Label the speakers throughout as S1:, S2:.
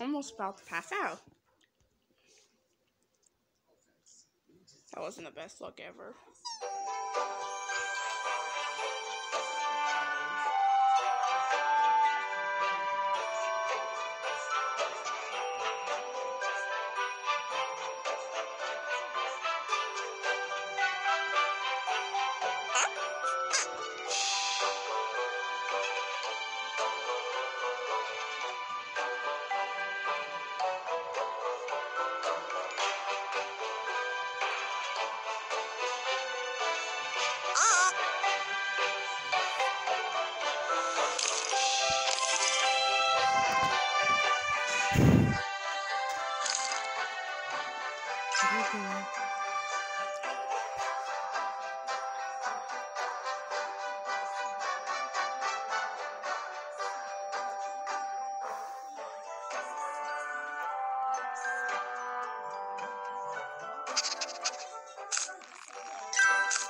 S1: Almost about to pass out. That wasn't the best luck ever.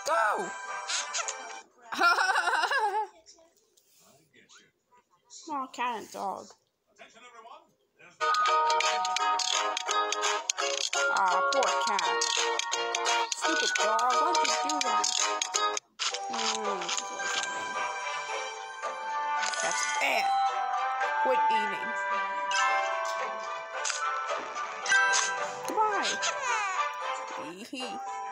S1: Go! Small cat and dog. Aw, poor cat. Stupid dog, why'd you do that? Mm, That's bad. Quit eating. Goodbye. Hee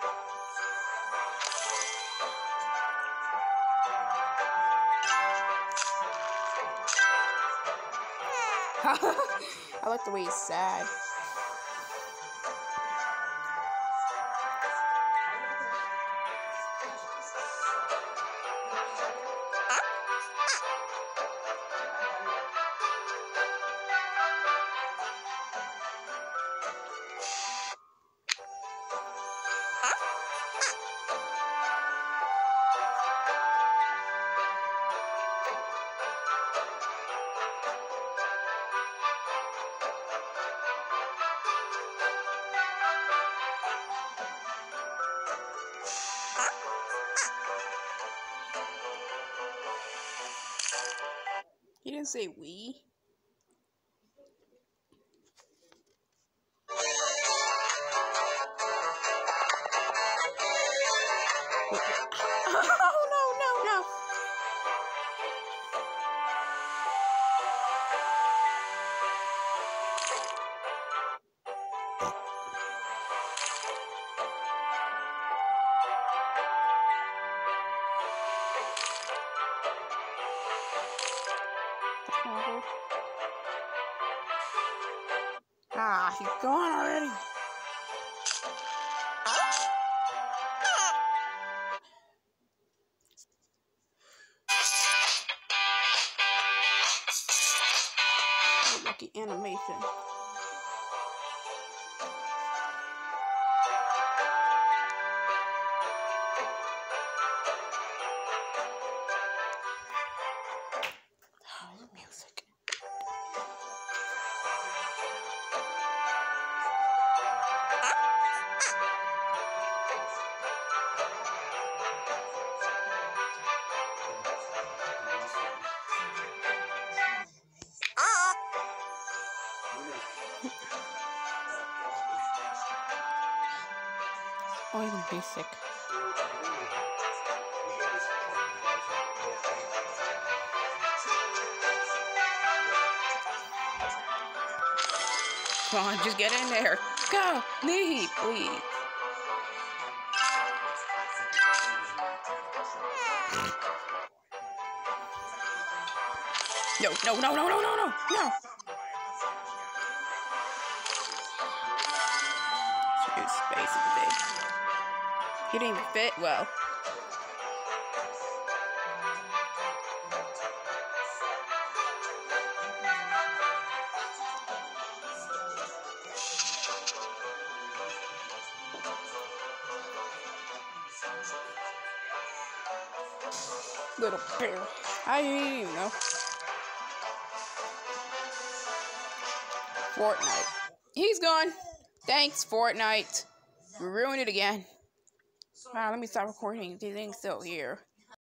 S1: I like the way he's sad. He didn't say we. Oh, Ah, he's gone already. Lucky animation. Oh, even basic. Come on, just get in there. Go, leave, please. No, no, no, no, no, no, no, no. Space is big. He didn't even fit well. Little bear. I didn't even know. Fortnite. He's gone. Thanks, Fortnite. We ruined it again. Wow, let me stop recording. These things still here.